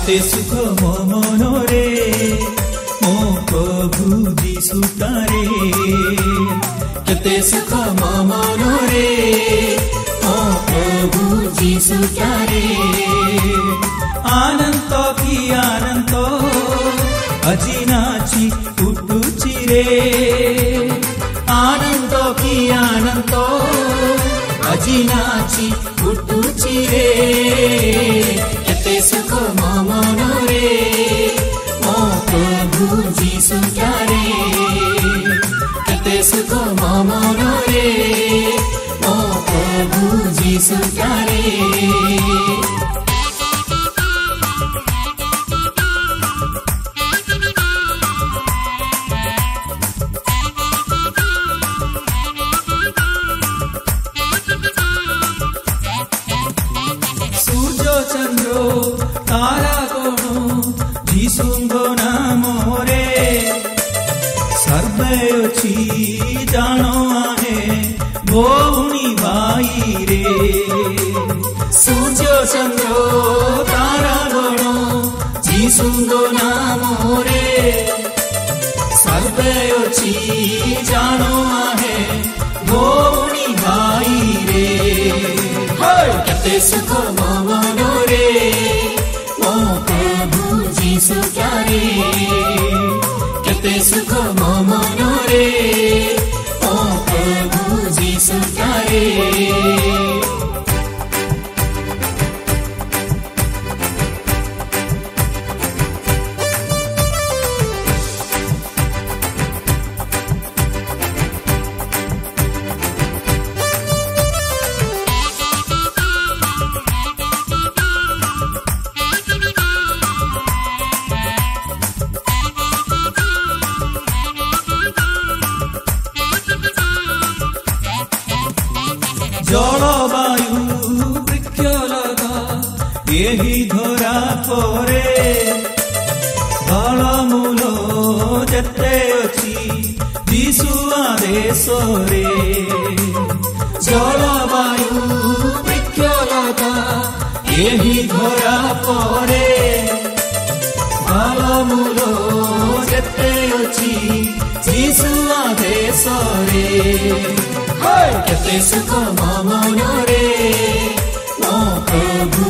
ମୋତେ ସୁଖ ମୋ ମନରେ ମୋ ପ୍ରଭୁ ଯୀଶୁତାରେ କେତେ ସୁଖ ମୋ ମନରେ ମୋ ପ୍ରଭୁ ଯୀଶୁତାରେ ଆନନ୍ଦ କି ଆନନ୍ଦ ଆଜି ନାଚି ଉଠୁଛି ରେ ଆନନ୍ଦ କି ଆନନ୍ଦ ଆଜି ନାଚି ଉଠୁଛି ରେ आराधो যিশুঙ্গো নামরে সর্বে অছি জানো আহে ভৌণী বাই রে সূর্য চন্দ্র তারা গণ যিশুঙ্গো নামরে সর্বে অছি জানো আহে ভৌণী বাই রে কেতে সুখ মামা सुखारे कते सुखो ଏହି ଧରା ପରେ ଫଳମୂଳ ଯେତେ ଅଛି ବିଶୁଆ ଦେଶରେ ଜଳବାୟୁ ବୃକ୍ଷଲତା ଏହି ଧରା ପରେ ଫଳମୂଳ ଯେତେ ଅଛି ବିଶୁଆ ଦେଶରେ କେତେ ସୁଖ ମନରେ ମୋ ପ୍ରଭୁ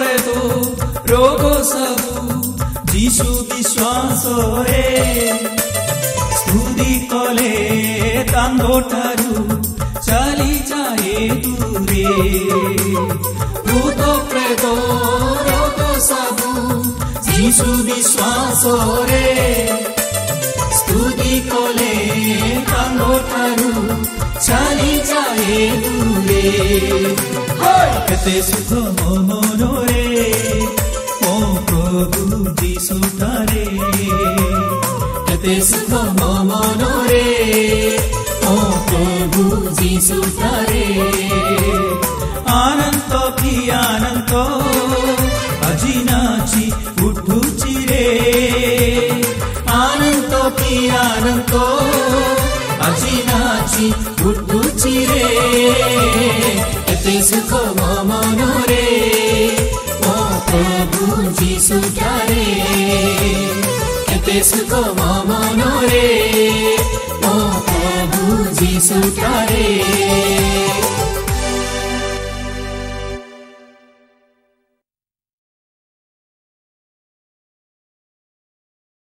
ರೆದು ರೋಗ ಸದು ದಿಶು ವಿಶ್ವಾಸರೆ ಸ್ತುತಿ ಕಲೆ ತಾಂಗೋಟರು ಚಲಿ ಜಾಯೆ ದೂರೆ ಭೂತ ಪ್ರೇತ ರೋಗ ಸದು যিশু বিশ্বাসরে স্তুতি কলে তাঙ্গঠারু চালি যায় দূরে কেতে সুখ মন ಬೀಸುತ್ತಾರೆ ಆನಂದ ಪಿ ಆನಂದ ಅಜಿನಾಚಿ ಉಡ್ಡುಚಿರೆ ಆನಂದ ಪಿ ಆನಂದ ಅಜಿನಾಚಿ ಉಡ್ಡುಚಿರೆ এতে সুখ মনরে ও প্রভু যিশু রে এতে সুখ মনরে ಸುತ್ತಾರೆ